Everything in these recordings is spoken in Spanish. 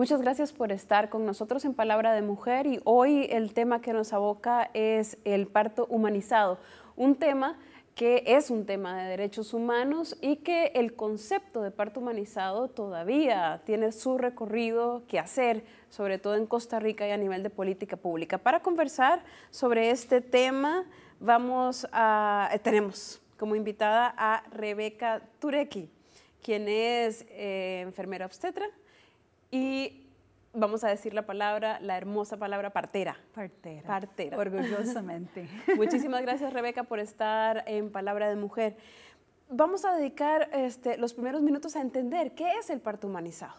Muchas gracias por estar con nosotros en Palabra de Mujer y hoy el tema que nos aboca es el parto humanizado, un tema que es un tema de derechos humanos y que el concepto de parto humanizado todavía tiene su recorrido que hacer, sobre todo en Costa Rica y a nivel de política pública. Para conversar sobre este tema, vamos a, eh, tenemos como invitada a Rebeca Tureki, quien es eh, enfermera obstetra y vamos a decir la palabra, la hermosa palabra partera. Partera. Partera. Orgullosamente. Muchísimas gracias, Rebeca, por estar en Palabra de Mujer. Vamos a dedicar este, los primeros minutos a entender qué es el parto humanizado.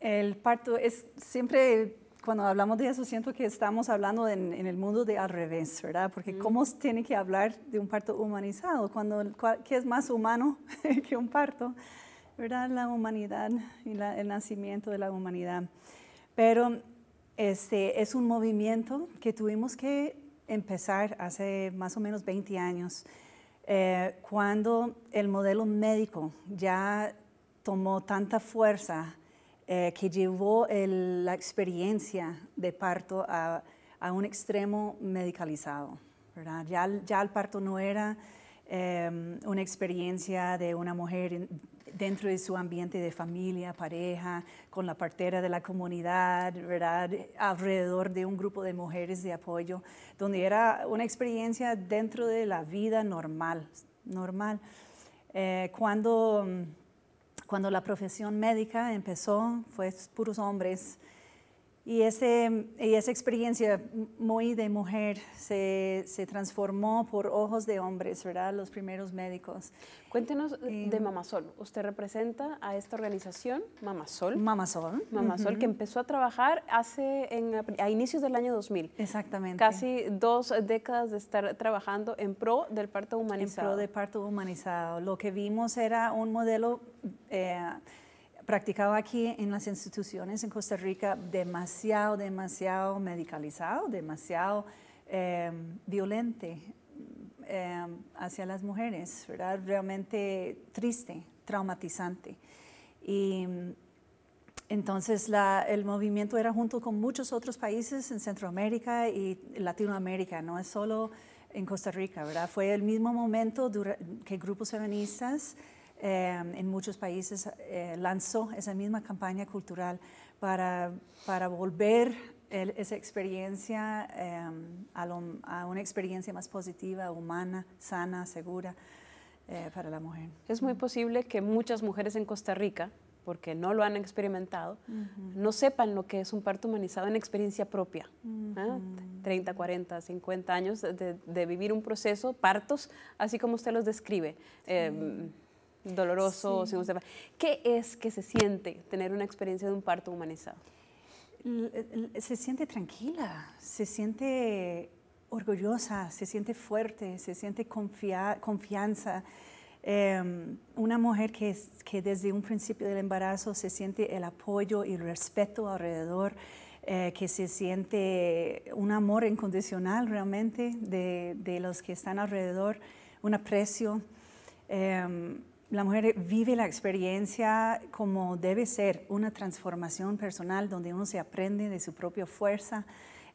El parto es siempre, cuando hablamos de eso, siento que estamos hablando en, el mundo de al revés, ¿verdad? Porque ¿cómo se tiene que hablar de un parto humanizado? Cuando, ¿Qué es más humano que un parto? ¿Verdad? La humanidad y el nacimiento de la humanidad. Pero este es un movimiento que tuvimos que empezar hace más o menos 20 años, eh, cuando el modelo médico ya tomó tanta fuerza eh, que llevó la experiencia de parto a, un extremo medicalizado. ¿verdad? Ya, ya el parto no era eh, una experiencia de una mujer dentro de su ambiente de familia, pareja, con la partera de la comunidad, ¿verdad? alrededor de un grupo de mujeres de apoyo, donde era una experiencia dentro de la vida normal, normal. Eh, cuando, cuando la profesión médica empezó, fue puros hombres, y, ese, y esa experiencia muy de mujer se, se, transformó por ojos de hombres, ¿verdad? Los primeros médicos. Cuéntenos de Mamasol. Usted representa a esta organización, Mamasol. Mamasol. Mamasol, que empezó a trabajar hace en, a inicios del año 2000. Exactamente. Casi dos décadas de estar trabajando en pro del parto humanizado. En pro del parto humanizado. Lo que vimos era un modelo... Eh, practicado aquí en las instituciones en Costa Rica demasiado, demasiado medicalizado, demasiado eh, violente eh, hacia las mujeres, ¿verdad? Realmente triste, traumatizante. Y entonces el movimiento era junto con muchos otros países en Centroamérica y Latinoamérica, no es solo en Costa Rica, ¿verdad? Fue el mismo momento que grupos feministas Em, en muchos países eh, lanzó esa misma campaña cultural para, para volver esa experiencia em, a, una experiencia más positiva, humana, sana, segura eh, para la mujer. Es muy posible que muchas mujeres en Costa Rica, porque no lo han experimentado, no sepan lo que es un parto humanizado en experiencia propia. 30, 40, 50 años de, vivir un proceso, partos, así como usted los describe. Em, doloroso, ¿Qué es que se siente tener una experiencia de un parto humanizado? Se siente tranquila, se siente orgullosa, se siente fuerte, se siente confianza. Em, una mujer que, que desde un principio del embarazo se siente el apoyo y el respeto alrededor, eh, que se siente un amor incondicional realmente de, de los que están alrededor, un aprecio. Em, la mujer vive la experiencia como debe ser, una transformación personal donde uno se aprende de su propia fuerza.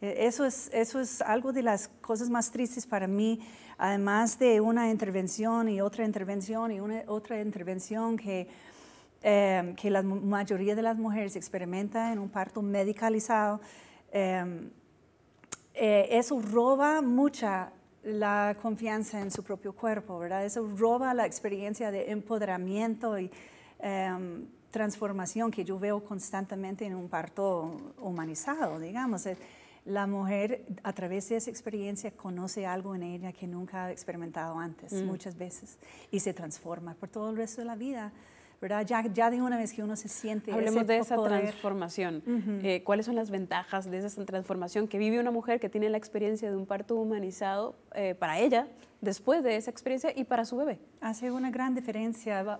E, eso es, eso es algo de las cosas más tristes para mí, además de una intervención y otra intervención y otra intervención que, em, que la mayoría de las mujeres experimenta en un parto medicalizado. Em, eh, eso roba mucha la confianza en su propio cuerpo, ¿verdad? Eso roba la experiencia de empoderamiento y em, transformación que yo veo constantemente en un parto humanizado, digamos. Eh, la mujer a través de esa experiencia conoce algo en ella que nunca ha experimentado antes, mm. muchas veces, y se transforma por todo el resto de la vida. ¿Verdad? Ya, ya de una vez que uno se siente... Hablemos de esa transformación. Eh, ¿Cuáles son las ventajas de esa transformación que vive una mujer que tiene la experiencia de un parto humanizado eh, para ella, después de esa experiencia y para su bebé? Hace una gran diferencia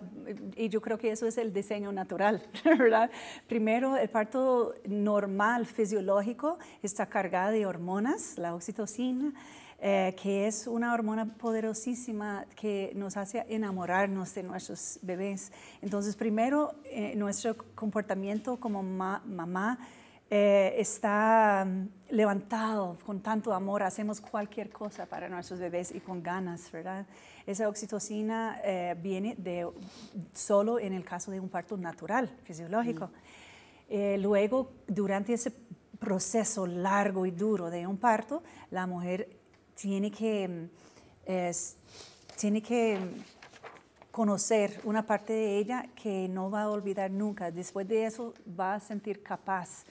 y yo creo que eso es el diseño natural, ¿verdad? Primero, el parto normal, fisiológico, está cargado de hormonas, la oxitocina, eh, que es una hormona poderosísima que nos hace enamorarnos de nuestros bebés. Entonces, primero, eh, nuestro comportamiento como mamá eh, está mm, levantado con tanto amor, hacemos cualquier cosa para nuestros bebés y con ganas, ¿verdad? Esa oxitocina viene de, solo en el caso de un parto natural, fisiológico. luego, durante ese proceso largo y duro de un parto, la mujer tiene que, mm, tiene que conocer una parte de ella que no va a olvidar nunca. Después de eso va a sentir capaz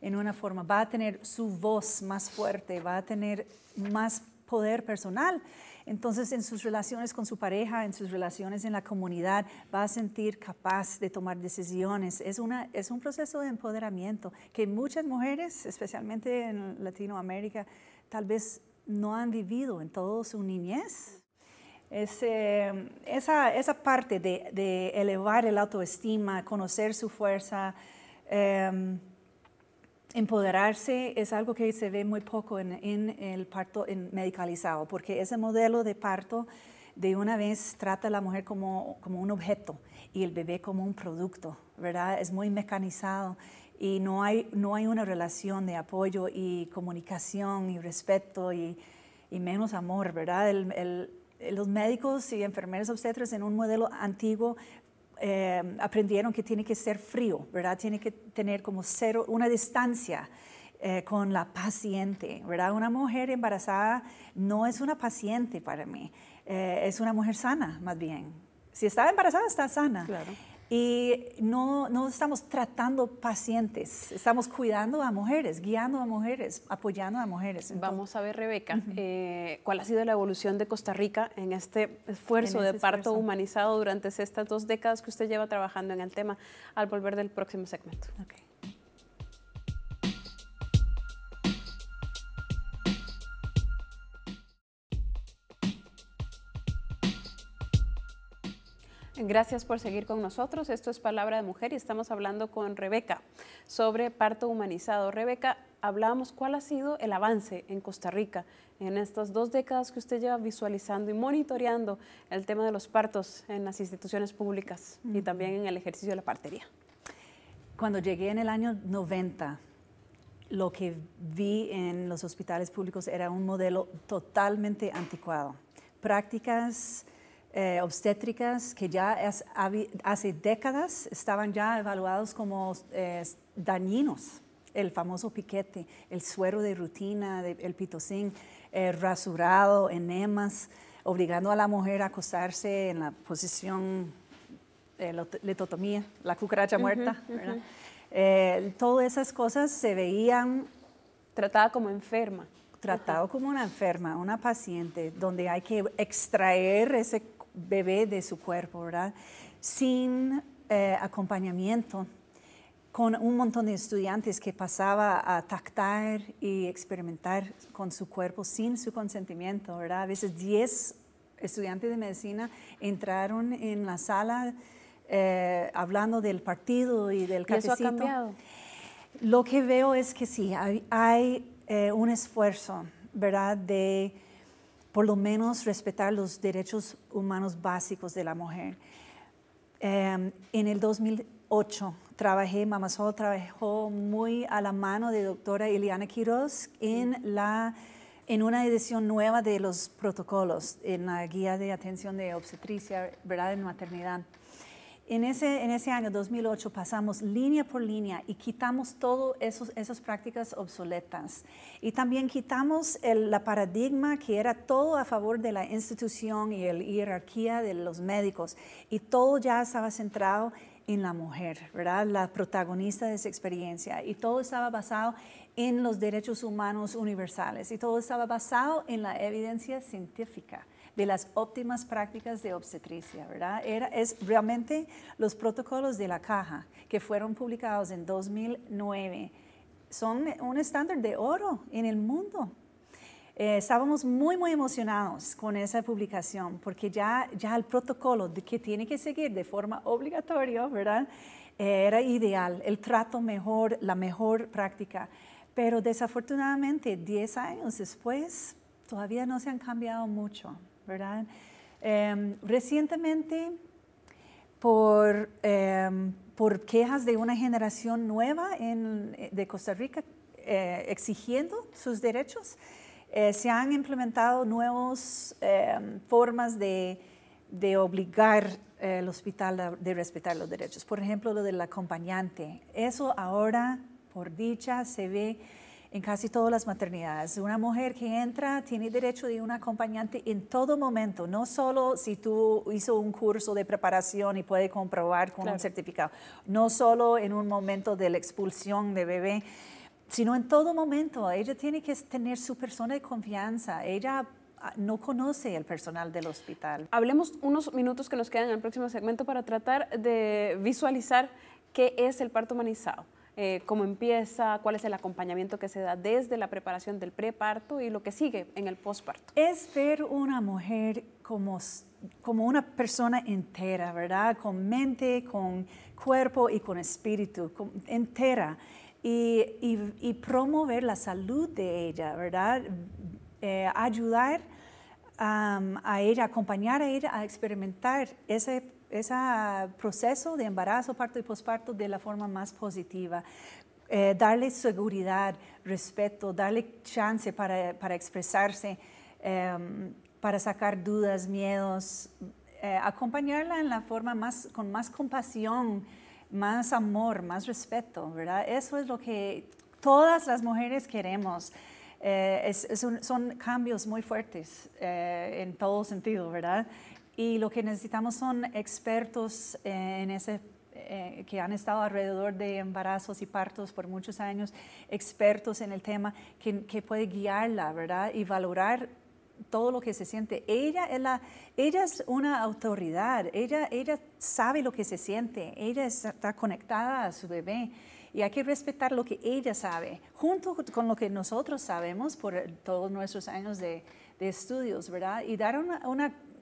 en una forma, va a tener su voz más fuerte, va a tener más poder personal. Entonces, en sus relaciones con su pareja, en sus relaciones en la comunidad, va a sentir capaz de tomar decisiones. Es, una, es un proceso de empoderamiento que muchas mujeres, especialmente en Latinoamérica, tal vez no han vivido en toda su niñez. esa, esa, parte de, elevar el autoestima, conocer su fuerza, em, empoderarse es algo que se ve muy poco en, el parto medicalizado, porque ese modelo de parto de una vez trata a la mujer como, como un objeto y el bebé como un producto, ¿verdad? Es muy mecanizado y no hay, no hay una relación de apoyo y comunicación y respeto y, y menos amor, ¿verdad? El, los médicos y enfermeros obstetras en un modelo antiguo eh, aprendieron que tiene que ser frío, ¿verdad? Tiene que tener como cero, una distancia eh, con la paciente, ¿verdad? Una mujer embarazada no es una paciente para mí, eh, es una mujer sana, más bien. Si está embarazada, está sana. Claro. Y no, no estamos tratando pacientes, estamos cuidando a mujeres, guiando a mujeres, apoyando a mujeres. Vamos a ver, Rebeca, eh, ¿cuál ha sido la evolución de Costa Rica en este esfuerzo de parto humanizado durante estas dos décadas que usted lleva trabajando en el tema al volver del próximo segmento? Gracias por seguir con nosotros. Esto es Palabra de Mujer y estamos hablando con Rebeca sobre parto humanizado. Rebeca, hablábamos cuál ha sido el avance en Costa Rica en estas dos décadas que usted lleva visualizando y monitoreando el tema de los partos en las instituciones públicas y también en el ejercicio de la partería. Cuando llegué en el año 90, lo que vi en los hospitales públicos era un modelo totalmente anticuado. Prácticas eh, obstétricas que ya hace décadas estaban ya evaluados como eh, dañinos. El famoso piquete, el suero de rutina, el pitocin, eh, rasurado, enemas, obligando a la mujer a acostarse en la posición de letotomía, la cucaracha muerta. todas esas cosas se veían... Tratada como enferma tratado como una enferma, una paciente, donde hay que extraer ese bebé de su cuerpo, ¿verdad? Sin eh, acompañamiento, con un montón de estudiantes que pasaba a tactar y experimentar con su cuerpo sin su consentimiento, ¿verdad? A veces 10 estudiantes de medicina entraron en la sala eh, hablando del partido y del cafecito. ¿Y eso ha cambiado? Lo que veo es que sí, hay, eh, un esfuerzo, ¿verdad?, de por lo menos respetar los derechos humanos básicos de la mujer. Em, en el 2008 trabajé, Mama Sol trabajó muy a la mano de doctora Eliana Quiroz en, la, en una edición nueva de los protocolos, en la guía de atención de obstetricia, ¿verdad?, en maternidad. En ese, en ese año 2008 pasamos línea por línea y quitamos todas esas prácticas obsoletas. Y también quitamos el, la paradigma que era todo a favor de la institución y la jerarquía de los médicos. Y todo ya estaba centrado en la mujer, ¿verdad? La protagonista de esa experiencia. Y todo estaba basado en los derechos humanos universales. Y todo estaba basado en la evidencia científica de las óptimas prácticas de obstetricia, ¿verdad? Era, es realmente los protocolos de la caja que fueron publicados en 2009 son un estándar de oro en el mundo. Eh, estábamos muy, muy emocionados con esa publicación porque ya, ya el protocolo que tiene que seguir de forma obligatoria, ¿verdad? Eh, era ideal, el trato mejor, la mejor práctica. Pero desafortunadamente, 10 años después, todavía no se han cambiado mucho, ¿verdad? Em, recientemente, por, em, por quejas de una generación nueva en, de Costa Rica eh, exigiendo sus derechos, eh, se han implementado nuevas em, formas de, de obligar eh, el hospital de respetar los derechos. Por ejemplo, lo del acompañante. Eso ahora, por dicha, se ve en casi todas las maternidades. Una mujer que entra tiene derecho de un acompañante en todo momento, no solo si tú hizo un curso de preparación y puede comprobar con un certificado, no solo en un momento de la expulsión de bebé, sino en todo momento. Ella tiene que tener su persona de confianza. Ella Ah, no conoce el personal del hospital. Hablemos unos minutos que nos quedan en el próximo segmento para tratar de visualizar qué es el parto humanizado. Eh, cómo empieza, cuál es el acompañamiento que se da desde la preparación del preparto y lo que sigue en el posparto. Es ver una mujer como, como una persona entera, ¿verdad? Con mente, con cuerpo y con espíritu, entera. Y, y, promover la salud de ella, ¿verdad? Eh, ayudar a ella, acompañar a ella a experimentar ese, ese proceso de embarazo, parto y posparto de la forma más positiva. Eh, darle seguridad, respeto, darle chance para, para expresarse, em, para sacar dudas, miedos, eh, acompañarla en la forma más, con más compasión, más amor, más respeto, ¿verdad? Eso es lo que todas las mujeres queremos. Eh, son cambios muy fuertes en todo sentido, ¿verdad? Y lo que necesitamos son expertos eh, en ese que han estado alrededor de embarazos y partos por muchos años, expertos en el tema, que, que puede guiarla, ¿verdad? Y valorar todo lo que se siente. Ella es, la, ella es una autoridad, ella, ella sabe lo que se siente, ella está conectada a su bebé y hay que respetar lo que ella sabe, junto con lo que nosotros sabemos por todos nuestros años de, estudios, ¿verdad? Y dar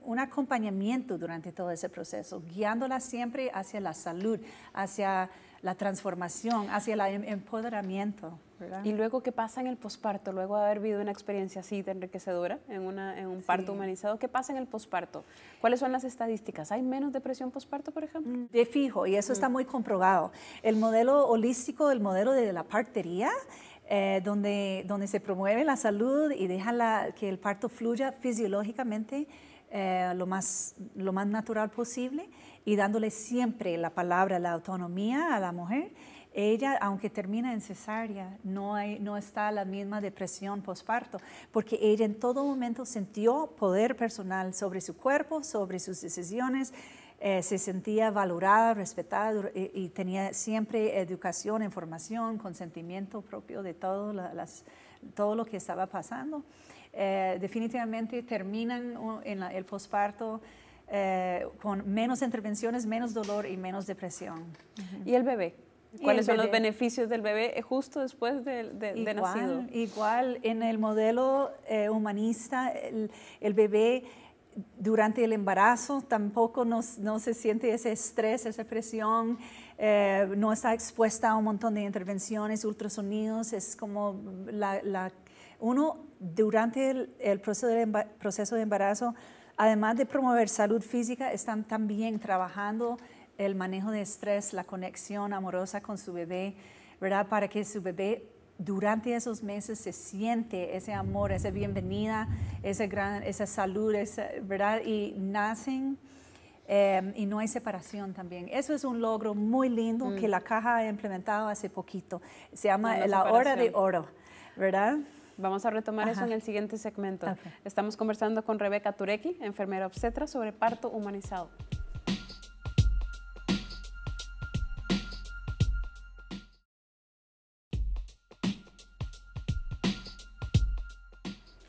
un acompañamiento durante todo ese proceso, guiándola siempre hacia la salud, hacia la transformación, hacia el em-, empoderamiento. Y luego, ¿qué pasa en el posparto? Luego de haber vivido una experiencia así de enriquecedora en, una, en un parto humanizado, ¿qué pasa en el posparto? ¿Cuáles son las estadísticas? ¿Hay menos depresión posparto, por ejemplo? Mm, de fijo, y eso está mm. muy comprobado. El modelo holístico, el modelo de la partería, eh, donde, donde se promueve la salud y deja la, que el parto fluya fisiológicamente eh, lo, más, lo más natural posible y dándole siempre la palabra, la autonomía a la mujer ella, aunque termina en cesárea, no, hay, no está la misma depresión postparto, porque ella en todo momento sintió poder personal sobre su cuerpo, sobre sus decisiones, eh, se sentía valorada, respetada y, tenía siempre educación, información, consentimiento propio de todo, las, todo lo que estaba pasando. Eh, definitivamente terminan en el posparto eh, con menos intervenciones, menos dolor y menos depresión. ¿Y el bebé? ¿Cuáles son los beneficios del bebé eh, justo después de, igual, nacido? Igual, en el modelo eh, humanista, el, bebé durante el embarazo tampoco no, se siente ese estrés, esa presión, eh, no está expuesta a un montón de intervenciones, ultrasonidos, es como la, uno durante el, proceso, de proceso de embarazo, además de promover salud física, están también trabajando el manejo de estrés, la conexión amorosa con su bebé, ¿verdad? Para que su bebé durante esos meses se siente ese amor, esa bienvenida, esa, gran, esa salud, ¿verdad? Y nacen em, y no hay separación también. Eso es un logro muy lindo que mm. la caja ha implementado hace poquito. Se llama la, hora de oro, ¿verdad? Vamos a retomar eso en el siguiente segmento. Estamos conversando con Rebeca Tureki, enfermera obstetra, sobre parto humanizado.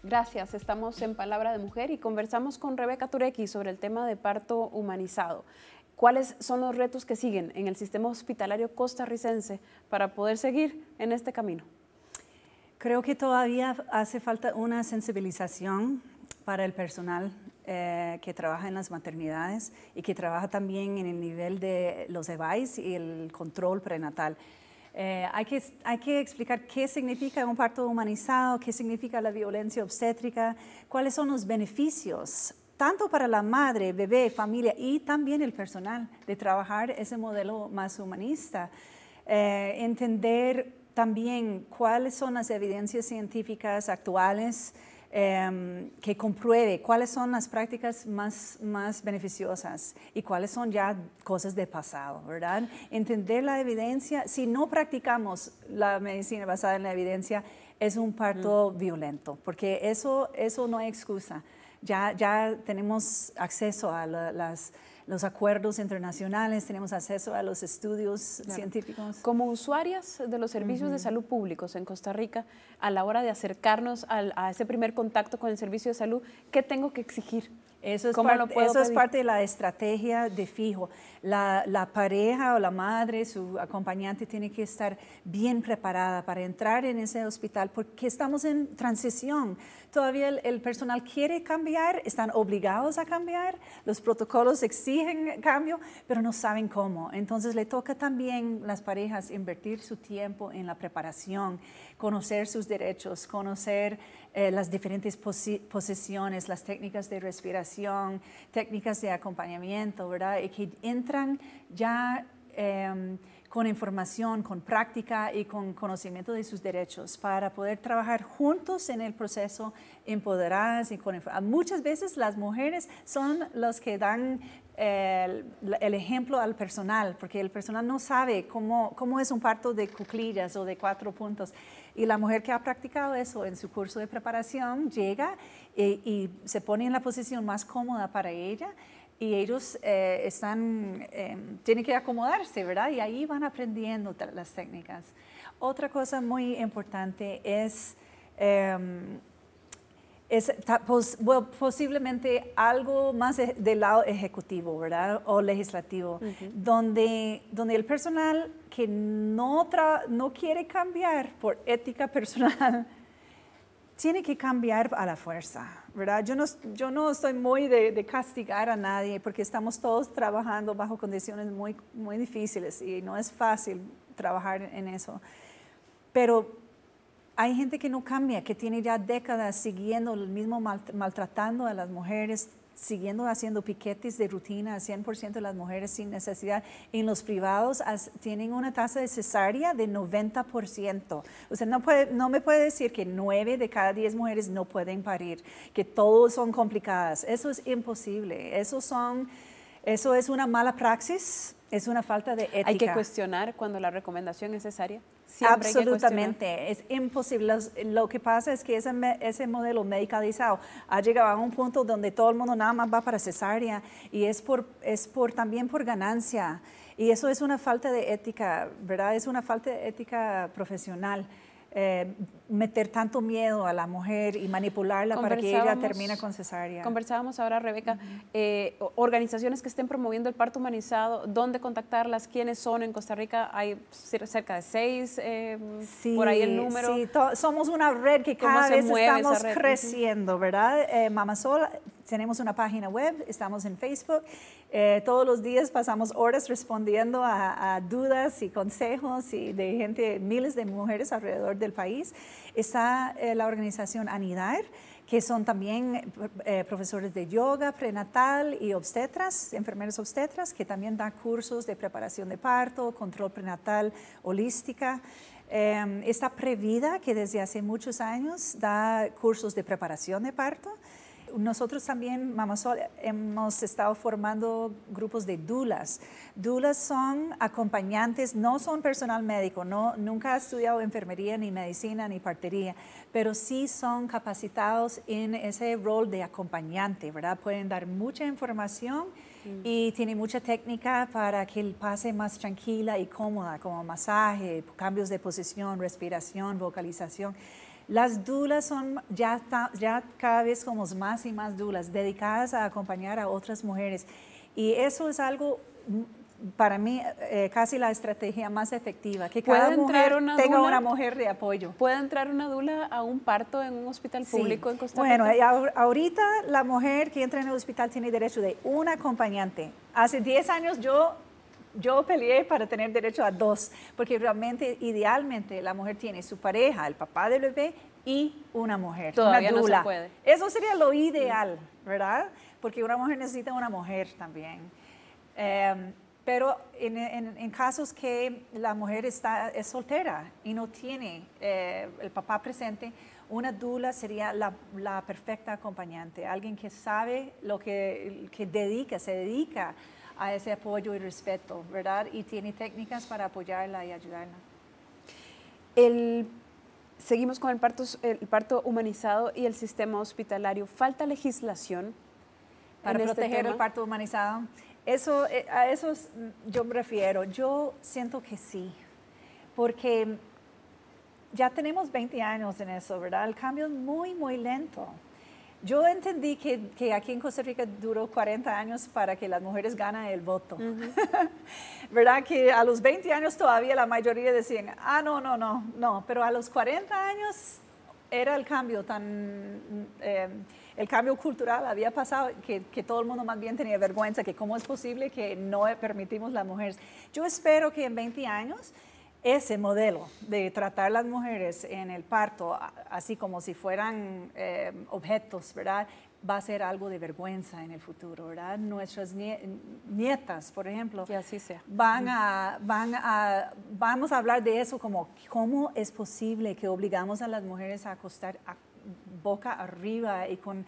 Gracias, estamos en Palabra de Mujer y conversamos con Rebeca Tureki sobre el tema de parto humanizado. ¿Cuáles son los retos que siguen en el sistema hospitalario costarricense para poder seguir en este camino? Creo que todavía hace falta una sensibilización para el personal eh, que trabaja en las maternidades y que trabaja también en el nivel de los EVAIS y el control prenatal. Eh, hay, que, explicar qué significa un parto humanizado, qué significa la violencia obstétrica, cuáles son los beneficios tanto para la madre, bebé, familia y también el personal de trabajar ese modelo más humanista. Eh, entender también cuáles son las evidencias científicas actuales Em, que compruebe cuáles son las prácticas más, más beneficiosas y cuáles son ya cosas de pasado, ¿verdad? Entender la evidencia, si no practicamos la medicina basada en la evidencia, es un parto mm. violento, porque eso, eso no hay excusa. Ya, ya tenemos acceso a las los acuerdos internacionales, tenemos acceso a los estudios científicos. Como usuarias de los servicios de salud públicos en Costa Rica, a la hora de acercarnos a ese primer contacto con el servicio de salud, ¿qué tengo que exigir? Eso, es parte, eso es parte de la estrategia de fijo. La, la, pareja o la madre, su acompañante, tiene que estar bien preparada para entrar en ese hospital porque estamos en transición. Todavía el, personal quiere cambiar, están obligados a cambiar, los protocolos exigen cambio, pero no saben cómo. Entonces le toca también a las parejas invertir su tiempo en la preparación, conocer sus derechos, conocer eh, las diferentes posiciones, las técnicas de respiración, técnicas de acompañamiento, ¿verdad? Y que entran ya em, con información, con práctica y con conocimiento de sus derechos para poder trabajar juntos en el proceso empoderadas y con muchas veces las mujeres son los que dan el, el, ejemplo al personal, porque el personal no sabe cómo, cómo es un parto de cuclillas o de cuatro puntos. Y la mujer que ha practicado eso en su curso de preparación llega y, se pone en la posición más cómoda para ella y ellos eh, están, em, tienen que acomodarse, ¿verdad? Y ahí van aprendiendo las técnicas. Otra cosa muy importante es em, es posiblemente algo más del lado ejecutivo, ¿verdad? O legislativo, donde, donde el personal que no, no quiere cambiar por ética personal, tiene que cambiar a la fuerza, ¿verdad? Yo no, yo no estoy muy de, de, castigar a nadie porque estamos todos trabajando bajo condiciones muy, muy difíciles y no es fácil trabajar en eso. Pero hay gente que no cambia, que tiene ya décadas siguiendo el mismo maltratando a las mujeres, siguiendo haciendo piquetes de rutina a 100% de las mujeres sin necesidad. En los privados tienen una tasa de cesárea de 90%. O sea, no, puede, no me puede decir que 9 de cada 10 mujeres no pueden parir, que todos son complicadas. Eso es imposible. Eso, son, eso es una mala praxis, es una falta de ética. Hay que cuestionar cuando la recomendación es cesárea. Absolutamente, es imposible. Lo que pasa es que ese, ese, modelo medicalizado ha llegado a un punto donde todo el mundo nada más va para cesárea y es, por, es por, también por ganancia. Y eso es una falta de ética, ¿verdad? Es una falta de ética profesional. Eh, meter tanto miedo a la mujer y manipularla para que ella termine con cesárea. Conversábamos ahora, Rebeca, eh, organizaciones que estén promoviendo el parto humanizado, ¿dónde contactarlas? ¿Quiénes son en Costa Rica? Hay cerca de seis, eh, por ahí el número. Sí, somos una red que cada vez estamos creciendo, ¿verdad? Mamasol, tenemos una página web, estamos en Facebook eh, todos los días pasamos horas respondiendo a, dudas y consejos y de gente, miles de mujeres alrededor del país. Está eh, la organización Anidar, que son también eh, profesores de yoga prenatal y obstetras, enfermeras obstetras, que también dan cursos de preparación de parto, control prenatal holística. está Previda, que desde hace muchos años da cursos de preparación de parto nosotros también, Mamasol, hemos estado formando grupos de dulas. Dulas son acompañantes, no son personal médico, no, nunca ha estudiado enfermería, ni medicina, ni partería, pero sí son capacitados en ese rol de acompañante, ¿verdad? Pueden dar mucha información y tienen mucha técnica para que el pase más tranquila y cómoda, como masaje, cambios de posición, respiración, vocalización. Las dulas son ya, ya cada vez somos más y más dulas dedicadas a acompañar a otras mujeres. Y eso es algo mm, para mí eh, casi la estrategia más efectiva, que cada mujer tenga una mujer de apoyo. ¿Puede entrar una dula a un parto en un hospital público en Costa Rica? Bueno, ahorita la mujer que entra en el hospital tiene derecho de un acompañante. Hace 10 años yo yo peleé para tener derecho a dos, porque realmente, idealmente, la mujer tiene su pareja, el papá del bebé y una mujer, Todavía una no se dula. puede. Eso sería lo ideal, ¿verdad? Porque una mujer necesita una mujer también. Em, pero en, en- en casos que la mujer está, es soltera y no tiene eh, el papá presente, una dula sería la, la perfecta acompañante, alguien que sabe lo que, que dedica, se dedica a ese apoyo y respeto, ¿verdad? Y tiene técnicas para apoyarla y ayudarla. El- seguimos con el parto, el parto humanizado y el sistema hospitalario. ¿Falta legislación para este proteger el tema? parto humanizado. Eso, eh, a eso es- yo me refiero. Yo siento que sí, porque ya tenemos 20 años en eso, ¿verdad? El cambio es muy, muy lento. Yo entendí que, que aquí en Costa Rica duró 40 años para que las mujeres ganen el voto. ¿Verdad? Que a los 20 años todavía la mayoría decían, ah, no, no, no, no, pero a los 40 años era el cambio tan, eh, el cambio cultural había pasado que, que todo el mundo más bien tenía vergüenza, que cómo es posible que no permitimos las mujeres. Yo espero que en 20 años ese modelo de tratar las mujeres en el parto a- así como si fueran eh, objetos, ¿verdad? Va a ser algo de vergüenza en el futuro, ¿verdad? Nuestras nie- nietas, por ejemplo, Que así sea. van a, van a, vamos a hablar de eso como cómo es posible que obligamos a las mujeres a acostar a- boca arriba y con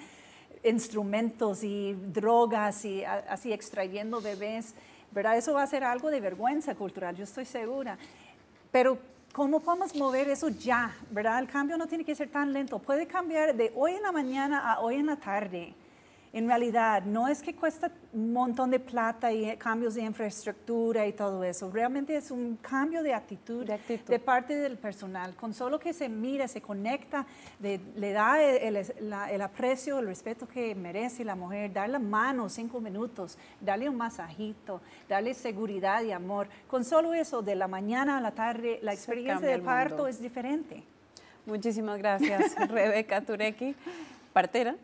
instrumentos y drogas y a- así extrayendo bebés, ¿verdad? Eso va a ser algo de vergüenza cultural, yo estoy segura. Pero ¿cómo podemos mover eso ya, verdad? El cambio no tiene que ser tan lento, puede cambiar de hoy en la mañana a hoy en la tarde. En realidad, no es que cuesta un montón de plata y eh, cambios de infraestructura y todo eso. Realmente es un cambio de actitud De actitud. de parte del personal. Con solo que se mira, se conecta, de- le da el, el- la- el aprecio, el respeto que merece la mujer, darle la mano cinco minutos, darle un masajito, darle seguridad y amor. Con solo eso, de la mañana a la tarde, la experiencia del el parto mundo. es diferente. Muchísimas gracias, Rebeca Tureki, partera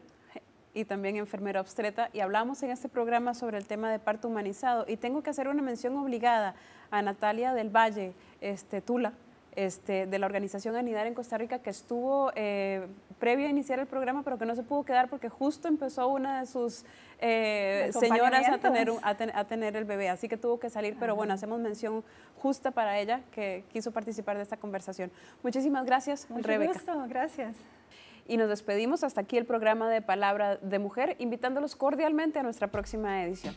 y también enfermera obstreta. Y hablamos en este programa sobre el tema de parto humanizado. Y tengo que hacer una mención obligada a Natalia del Valle, este, Tula, este, de la organización Anidar en Costa Rica, que estuvo eh, previo a iniciar el programa, pero que no se pudo quedar porque justo empezó una de sus eh, señoras a tener, un- a, ten- a tener el bebé, así que tuvo que salir, pero bueno, hacemos mención justa para ella que quiso participar de esta conversación. Muchísimas gracias, Mucho Rebeca. gusto, gracias. Y nos despedimos hasta aquí el programa de Palabra de Mujer, invitándolos cordialmente a nuestra próxima edición.